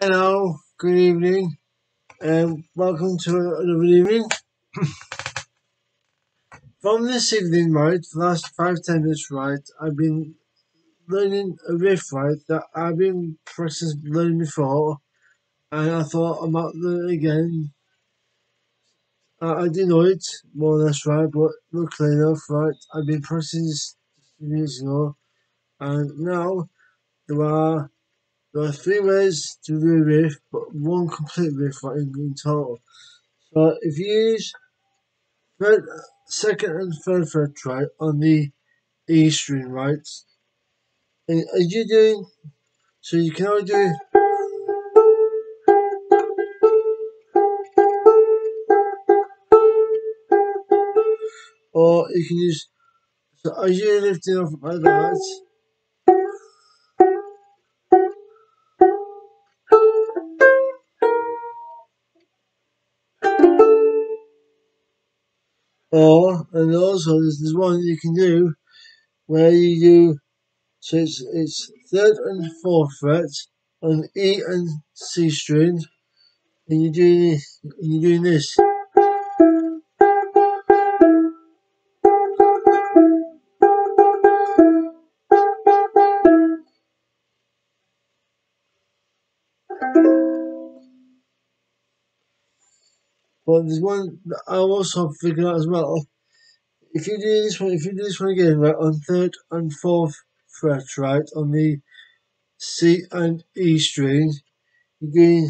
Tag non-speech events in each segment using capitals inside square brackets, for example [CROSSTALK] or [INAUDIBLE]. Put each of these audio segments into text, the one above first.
Hello, good evening, and welcome to another evening. [LAUGHS] From this evening, right, for the last five, ten minutes, right, I've been learning a riff, right, that I've been practicing learning before, and I thought I might learn it again. I, I did know it, more or less, right, but luckily enough, right, I've been practicing this years ago, and now there are there are three ways to do a riff, but one complete riff, right, in, in total. So if you use third, second and third fret right on the E string, right? And are you doing so you can either do or you can use so are you lifting off like that? Or and also there's, there's one you can do where you do so it's it's third and fourth fret on E and C string and you're doing and you're doing this. But there's one I also figured out as well. If you do this one, if you do this one again, right, on third and fourth fret, right, on the C and E string, you're doing.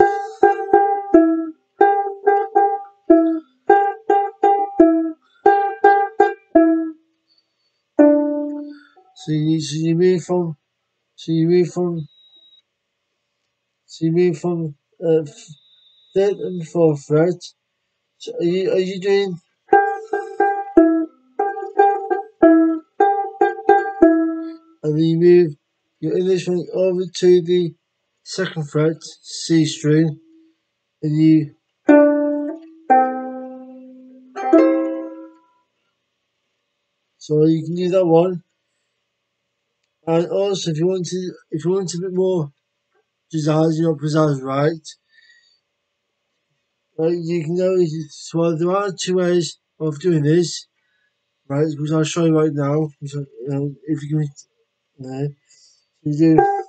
So you, so you move from, so you move from, so you move from uh, third and fourth fret. So are you, are you doing? And then you move your one over to the second fret, C string, and you. So you can do that one. And also, if you want to, if you want a bit more pizzazz, you know, pizzazz, right? Right, you can go. So there are two ways of doing this, right? Which I'll show you right now. Which, you know, if you can, you know, you do.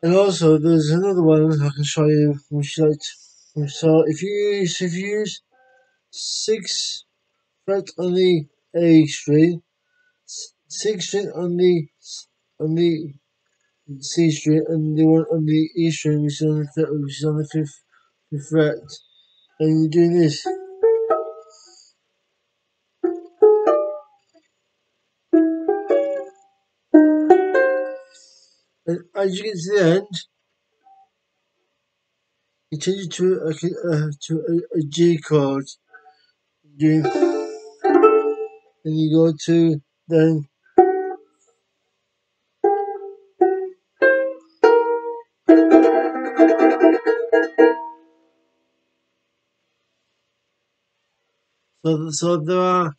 And also, there's another one I can show you, which like, so if you use if you use six fret on the A string, six string on the on the C string, and the one on the E string, which is on the which is on the fifth, fifth fret, and you're doing this. And as you get to the end, you change it to a, to a, a G chord. You, and you go to then. So, so there are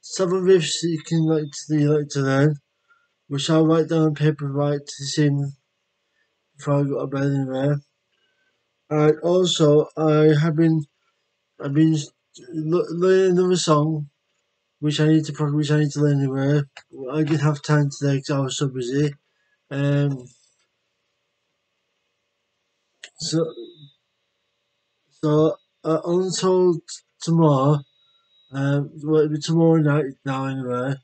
several riffs that you can like to like to learn, which I'll write down on paper right to evening before I go to bed anyway. And also, I have been, I've been learning another song, which I need to which I need to learn anyway. I didn't have time today because I was so busy. Um. So, so uh, until tomorrow. Um, well, it'll be tomorrow night now anyway,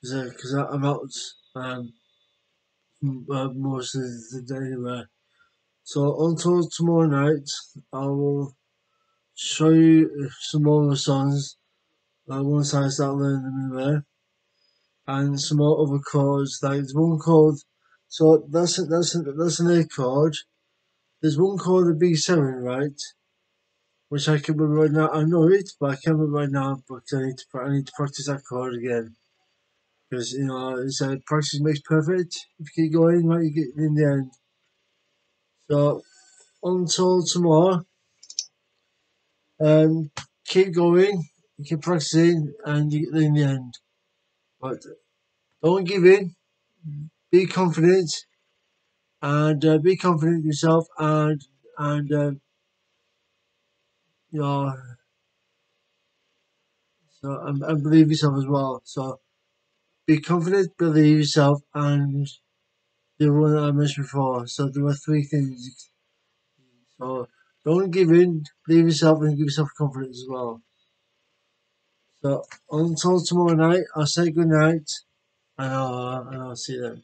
because uh, I'm out um, uh, most of the day anyway. So until tomorrow night, I will show you some more songs uh, once I start learning them there, and some other chords. Like there's one chord, so that's a, that's a, that's an A chord. There's one called the B7, right? which I can remember right now. I know it, but I can't remember right now because I need to I need to practice that chord again. Because you know, it's uh, practice makes perfect. If you keep going, right, you get in the end. So until tomorrow. Um, keep going, keep practicing, and you get there in the end. But don't give in. Be confident, and uh, be confident yourself, and and uh, you know, so and, and believe yourself as well. So be confident, believe yourself, and the one that I mentioned before. So there are three things. So don't give in, believe yourself, and give yourself confidence as well. So until tomorrow night, I'll say good night, and I'll, and I'll see you then.